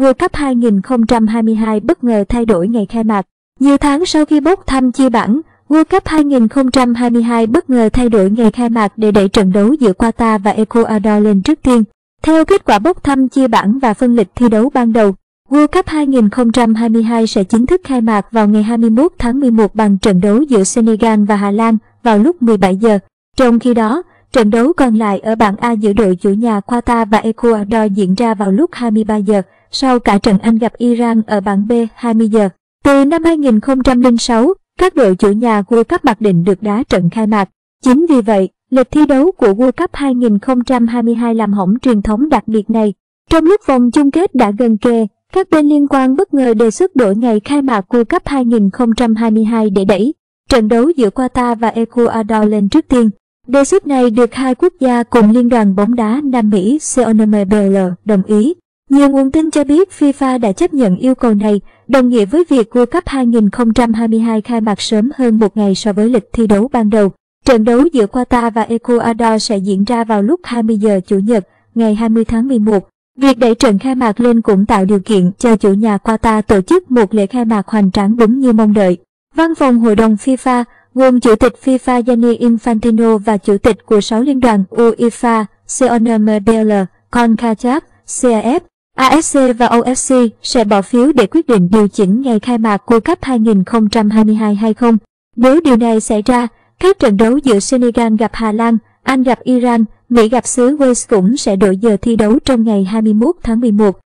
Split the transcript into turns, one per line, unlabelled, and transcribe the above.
World Cup 2022 bất ngờ thay đổi ngày khai mạc. Nhiều tháng sau khi bốc thăm chia bảng, World Cup 2022 bất ngờ thay đổi ngày khai mạc để đẩy trận đấu giữa Qatar và Ecuador lên trước tiên. Theo kết quả bốc thăm chia bảng và phân lịch thi đấu ban đầu, World Cup 2022 sẽ chính thức khai mạc vào ngày 21 tháng 11 bằng trận đấu giữa Senegal và Hà Lan vào lúc 17 giờ. Trong khi đó, trận đấu còn lại ở bảng A giữa đội chủ nhà Qatar và Ecuador diễn ra vào lúc 23 giờ, sau cả trận Anh gặp Iran ở bảng B 20 giờ. Từ năm 2006, các đội chủ nhà World Cup mặc định được đá trận khai mạc. Chính vì vậy, lịch thi đấu của World Cup 2022 làm hỏng truyền thống đặc biệt này. Trong lúc vòng chung kết đã gần kề, các bên liên quan bất ngờ đề xuất đổi ngày khai mạc World Cup 2022 để đẩy trận đấu giữa Qatar và Ecuador lên trước tiên. Đề xuất này được hai quốc gia cùng Liên đoàn bóng đá Nam Mỹ CONMEBL đồng ý. Nhiều nguồn tin cho biết FIFA đã chấp nhận yêu cầu này, đồng nghĩa với việc World Cup 2022 khai mạc sớm hơn một ngày so với lịch thi đấu ban đầu. Trận đấu giữa Qatar và Ecuador sẽ diễn ra vào lúc 20 giờ Chủ nhật, ngày 20 tháng 11. Việc đẩy trận khai mạc lên cũng tạo điều kiện cho chủ nhà Qatar tổ chức một lễ khai mạc hoành tráng đúng như mong đợi. Văn phòng Hội đồng FIFA, gồm Chủ tịch FIFA Gianni Infantino và Chủ tịch của 6 liên đoàn UEFA, CONMEBL, CONCACAF, CAF, AFC và OFC sẽ bỏ phiếu để quyết định điều chỉnh ngày khai mạc World Cup 2022 hay không. Nếu điều này xảy ra, các trận đấu giữa Senegal gặp Hà Lan, Anh gặp Iran, Mỹ gặp xứ Wales cũng sẽ đổi giờ thi đấu trong ngày 21 tháng 11.